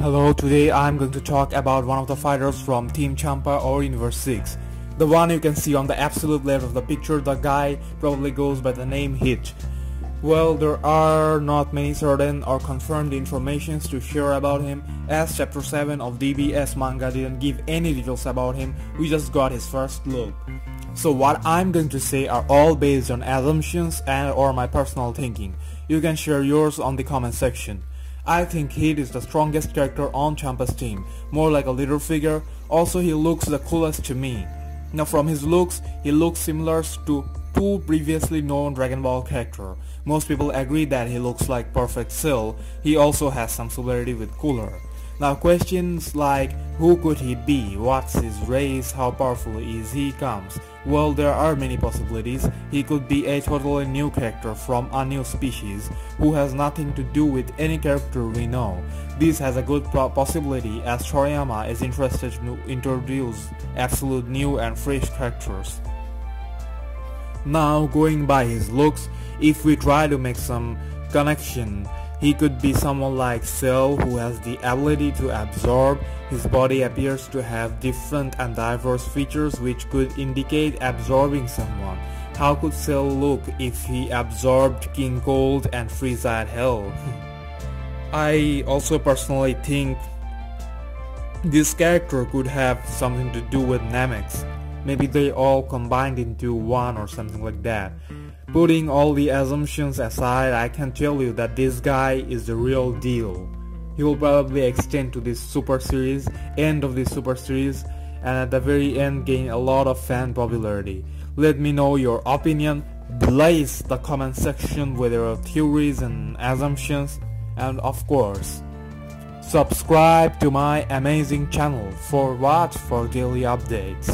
Hello, today I'm going to talk about one of the fighters from Team Champa or Universe 6. The one you can see on the absolute left of the picture, the guy probably goes by the name Heat. Well, there are not many certain or confirmed informations to share about him as chapter 7 of DBS manga didn't give any details about him, we just got his first look. So what I'm going to say are all based on assumptions and or my personal thinking. You can share yours on the comment section. I think Heat is the strongest character on Champa's team, more like a leader figure, also he looks the coolest to me. Now from his looks, he looks similar to two previously known Dragon Ball character. Most people agree that he looks like Perfect Cell, he also has some similarity with Cooler. Now questions like who could he be, what's his race, how powerful is he comes. Well there are many possibilities, he could be a totally new character from a new species who has nothing to do with any character we know. This has a good possibility as Toriyama is interested to introduce absolute new and fresh characters. Now going by his looks, if we try to make some connection he could be someone like Cell who has the ability to absorb. His body appears to have different and diverse features which could indicate absorbing someone. How could Cell look if he absorbed King Cold and Frieza at Hell? I also personally think this character could have something to do with Nameks. Maybe they all combined into one or something like that. Putting all the assumptions aside, I can tell you that this guy is the real deal. He will probably extend to this super series, end of this super series, and at the very end gain a lot of fan popularity. Let me know your opinion, blaze the comment section with your theories and assumptions, and of course, subscribe to my amazing channel for what? For daily updates.